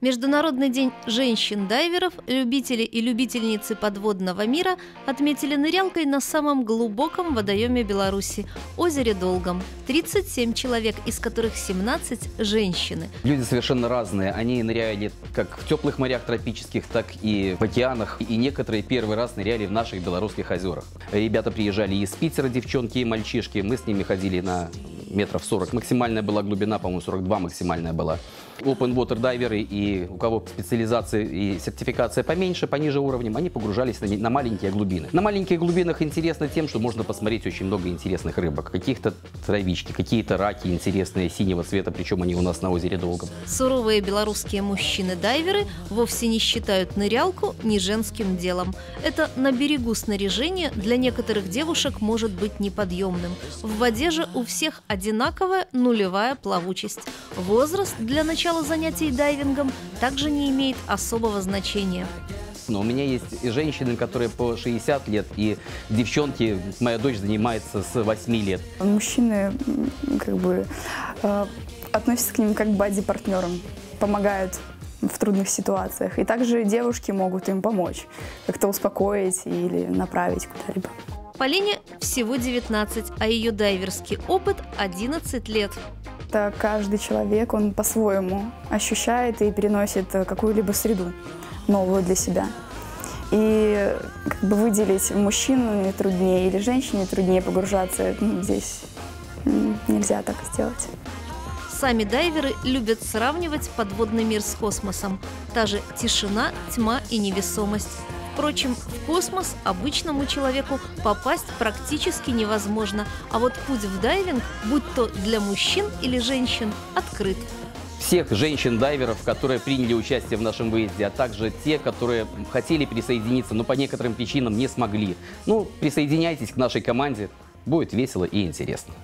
Международный день женщин-дайверов, любители и любительницы подводного мира отметили нырялкой на самом глубоком водоеме Беларуси – озере Долгом. 37 человек, из которых 17 – женщины. Люди совершенно разные. Они ныряли как в теплых морях тропических, так и в океанах. И некоторые первый раз ныряли в наших белорусских озерах. Ребята приезжали из Питера, девчонки и мальчишки. Мы с ними ходили на метров 40. Максимальная была глубина, по-моему, 42 максимальная была. Open water дайверы и у кого специализация и сертификация поменьше, пониже уровнем, они погружались на, на маленькие глубины. На маленьких глубинах интересно тем, что можно посмотреть очень много интересных рыбок. Каких-то травички, какие-то раки интересные синего цвета, причем они у нас на озере Долгом. Суровые белорусские мужчины-дайверы вовсе не считают нырялку ни женским делом. Это на берегу снаряжение для некоторых девушек может быть неподъемным. В воде же у всех одинаковая нулевая плавучесть. Возраст для начала занятий дайвингом также не имеет особого значения. Но у меня есть и женщины, которые по 60 лет, и девчонки, моя дочь занимается с 8 лет. Мужчины как бы э, относятся к ним как к бади-партнерам, помогают в трудных ситуациях. И также девушки могут им помочь, как-то успокоить или направить куда-либо. Полине всего 19, а ее дайверский опыт 11 лет. Это каждый человек, он по-своему ощущает и переносит э, какую-либо среду новую для себя. И как бы выделить мужчину не труднее или женщине труднее погружаться, ну, здесь нельзя так сделать. Сами дайверы любят сравнивать подводный мир с космосом. Та же тишина, тьма и невесомость. Впрочем, в космос обычному человеку попасть практически невозможно, а вот путь в дайвинг, будь то для мужчин или женщин, открыт всех женщин-дайверов, которые приняли участие в нашем выезде, а также те, которые хотели присоединиться, но по некоторым причинам не смогли. Ну, присоединяйтесь к нашей команде, будет весело и интересно.